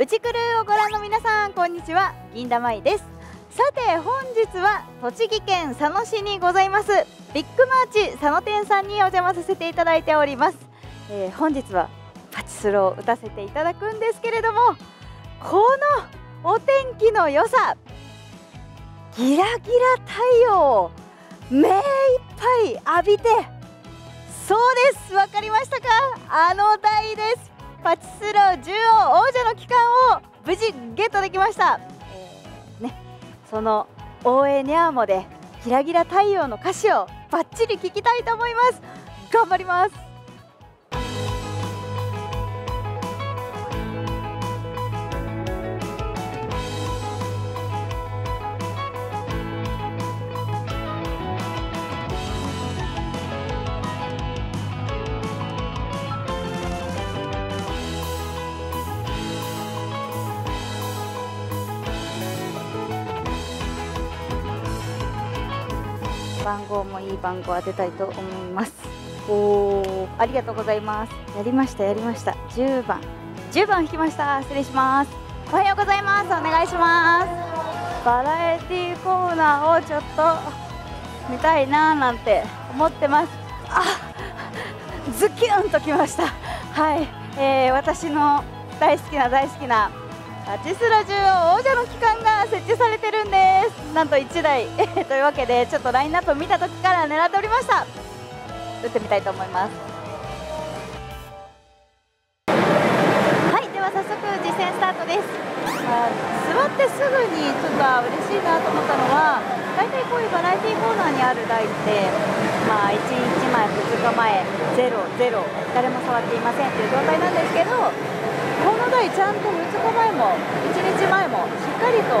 うちくるをご覧の皆さんこんにちは。銀田舞です。さて本日は栃木県佐野市にございます。ビッグマーチ佐野店さんにお邪魔させていただいております、えー、本日はパチスロを打たせていただくんですけれどもこのお天気の良さギラギラ太陽を目いっぱい浴びてそうです。わかりましたか？あの台です。パチスロ10王王者の期間を無事ゲットできました、えー、ねその応援ニャーモでギラギラ太陽の歌詞をバッチリ聞きたいと思います。頑張ります。番号もいい番号当てたいと思います。おおありがとうございます。やりましたやりました。10番。10番引きました。失礼します。おはようございます。お願いします。バラエティコーナーをちょっと見たいなーなんて思ってます。あズキュンときました。はい、えー、私の大好きな大好きなパチスラ中央王者の期間が設置されてるんです。なんと1台。というわけでちょっとラインナップ見た時から狙っておりました。打ってみたいと思います。はいでは早速実践スタートです、まあ、座ってすぐにちょっと嬉しいなと思ったのは大体こういうバラエティーコーナーにある台ってまあ1日前2日前ゼロゼロ誰も触っていませんという状態なんですけどこの台ちゃんと2日前も1日前もしっかりと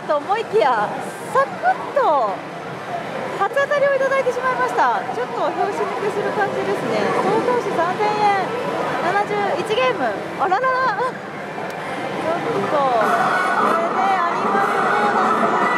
と思いきやサクッと初当たりをいただいてしまいました。ちょっと拍子抜けする感じですね。総投資3000円。71ゲーム。あららら。ちょっとこれでありますね。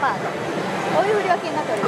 パート。こういう振り分けになっております。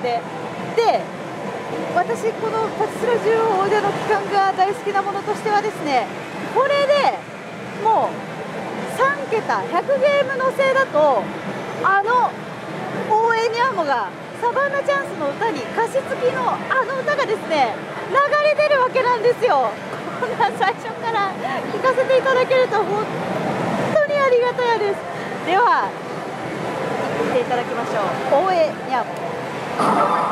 で。で私このパチスロ中央での期間が大好きなものとしてはですねこれでもう3桁100ゲームのせいだとあの応援にゃもがサバンナチャンスの歌に歌詞付きのあの歌がですね流れてるわけなんですよ。こんな最初から聴かせていただけると本当にありがたやです。では行っていただきましょう。応援にゃも。そ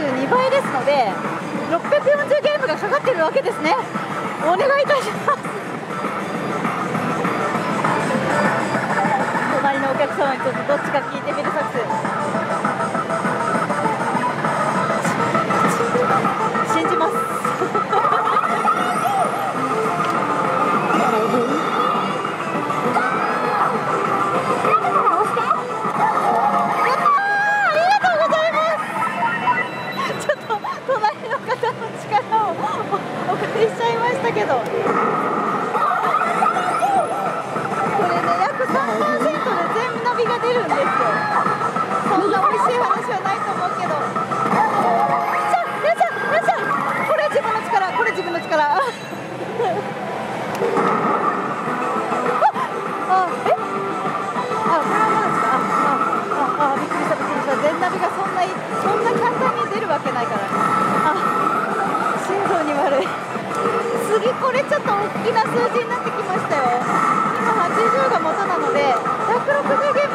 142倍ですので640ゲームがかかっているわけですね。お願いいたします。隣のお客様にちょっとどっちか聞いてみる作戦。だけど。これね約3%で全部ナビが出るんですよ。そんな美味しい話はないと思うけど。じゃよしゃよしゃこれ自分の力これ自分の力。あえ？あああびっくりしたびっくりした。全ナビがそんなそんな簡単に出るわけないからね。これちょっと大きな数字になってきましたよ。今80が元なので160ゲーム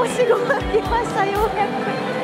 ごい。来ましたようやく。